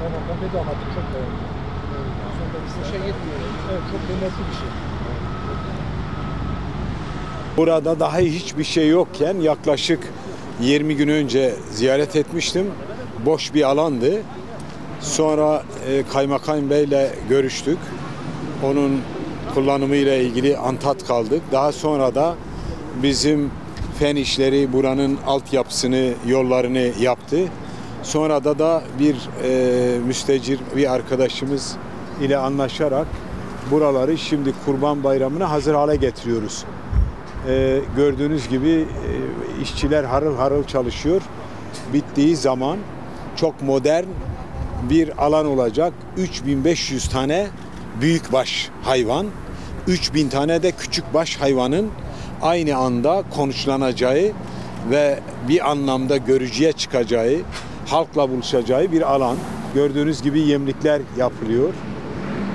Ben de damatı çok beğendim. Sonunda bize Boşa gitmiyor. Evet çok kıymetli bir şey. Burada daha hiçbir şey yokken yaklaşık 20 gün önce ziyaret etmiştim. Boş bir alandı. Sonra e, Kaymakam Bey'le görüştük. Onun kullanımı ile ilgili antat kaldık. Daha sonra da bizim fen işleri buranın altyapısını, yollarını yaptı. Sonra da da bir e, müstecir bir arkadaşımız ile anlaşarak buraları şimdi Kurban Bayramı'na hazır hale getiriyoruz. Ee, gördüğünüz gibi e, işçiler harıl harıl çalışıyor. Bittiği zaman çok modern bir alan olacak. 3500 tane büyükbaş hayvan, 3000 tane de küçükbaş hayvanın aynı anda konuşlanacağı ve bir anlamda görücüye çıkacağı, halkla buluşacağı bir alan. Gördüğünüz gibi yemlikler yapılıyor.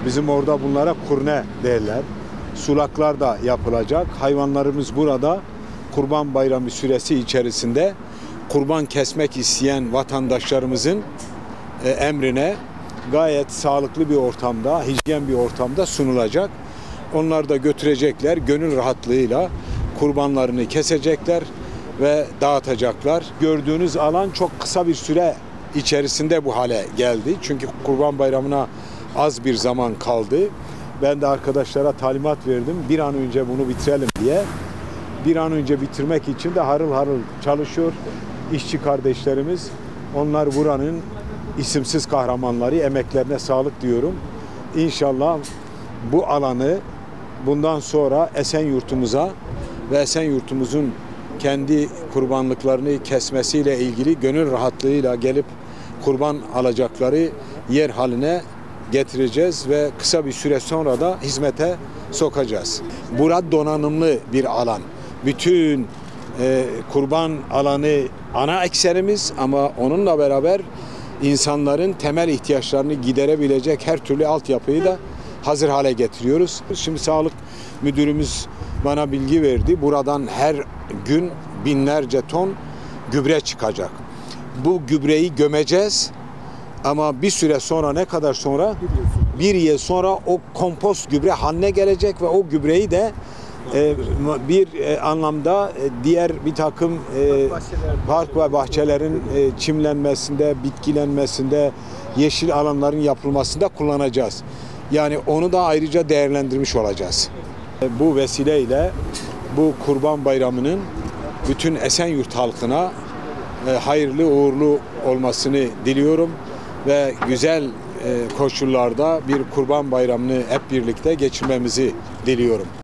Bizim orada bunlara kurne derler. Sulaklar da yapılacak. Hayvanlarımız burada Kurban Bayramı süresi içerisinde kurban kesmek isteyen vatandaşlarımızın e, emrine gayet sağlıklı bir ortamda, hijyen bir ortamda sunulacak. Onlar da götürecekler gönül rahatlığıyla kurbanlarını kesecekler ve dağıtacaklar. Gördüğünüz alan çok kısa bir süre içerisinde bu hale geldi. Çünkü Kurban Bayramı'na az bir zaman kaldı. Ben de arkadaşlara talimat verdim. Bir an önce bunu bitirelim diye. Bir an önce bitirmek için de harıl harıl çalışıyor işçi kardeşlerimiz. Onlar buranın isimsiz kahramanları. Emeklerine sağlık diyorum. İnşallah bu alanı bundan sonra Esenyurt'umuza ve Esenyurt'umuzun kendi kurbanlıklarını kesmesiyle ilgili gönül rahatlığıyla gelip kurban alacakları yer haline getireceğiz ve kısa bir süre sonra da hizmete sokacağız. Burada donanımlı bir alan. Bütün e, kurban alanı ana eksenimiz ama onunla beraber insanların temel ihtiyaçlarını giderebilecek her türlü altyapıyı da hazır hale getiriyoruz. Şimdi sağlık müdürümüz bana bilgi verdi. Buradan her gün binlerce ton gübre çıkacak. Bu gübreyi gömeceğiz. Ama bir süre sonra ne kadar sonra? Bir yıl sonra o kompost gübre haline gelecek ve o gübreyi de e, bir e, anlamda e, diğer bir takım e, park ve bahçelerin e, çimlenmesinde, bitkilenmesinde, yeşil alanların yapılmasında kullanacağız. Yani onu da ayrıca değerlendirmiş olacağız. Bu vesileyle bu Kurban Bayramı'nın bütün Esenyurt halkına e, hayırlı uğurlu olmasını diliyorum ve güzel e, koşullarda bir Kurban Bayramı'nı hep birlikte geçirmemizi diliyorum.